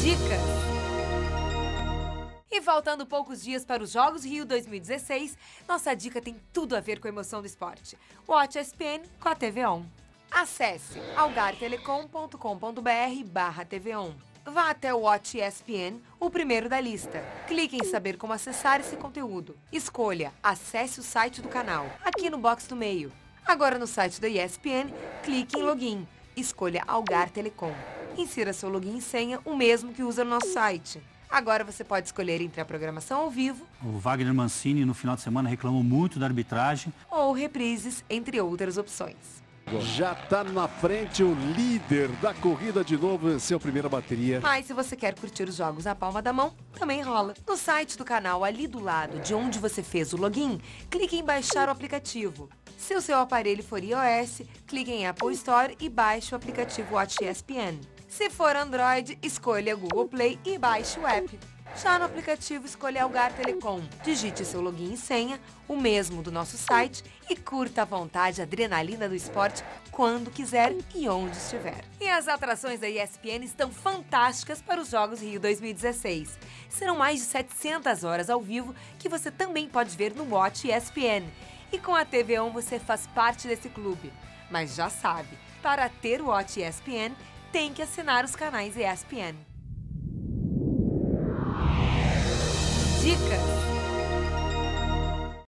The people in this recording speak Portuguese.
Dicas. E faltando poucos dias para os Jogos Rio 2016, nossa dica tem tudo a ver com a emoção do esporte. Watch ESPN com a TV On. Acesse algartelecom.com.br barra TV On. Vá até o Watch ESPN, o primeiro da lista. Clique em saber como acessar esse conteúdo. Escolha Acesse o site do canal, aqui no box do meio. Agora no site da ESPN, clique em Login. Escolha Algar Telecom. Insira seu login e senha, o mesmo que usa no nosso site. Agora você pode escolher entre a programação ao vivo. O Wagner Mancini, no final de semana, reclamou muito da arbitragem. Ou reprises, entre outras opções. Já está na frente o líder da corrida de novo, venceu a primeira bateria. Mas se você quer curtir os jogos na palma da mão, também rola. No site do canal, ali do lado de onde você fez o login, clique em baixar o aplicativo. Se o seu aparelho for iOS, clique em Apple Store e baixe o aplicativo Watch ESPN. Se for Android, escolha Google Play e baixe o app. Já no aplicativo, escolha Algar Telecom. Digite seu login e senha, o mesmo do nosso site, e curta à vontade adrenalina do esporte quando quiser e onde estiver. E as atrações da ESPN estão fantásticas para os Jogos Rio 2016. Serão mais de 700 horas ao vivo que você também pode ver no Watch ESPN. E com a TV On você faz parte desse clube. Mas já sabe, para ter o Watch ESPN, tem que assinar os canais ESPN. Dicas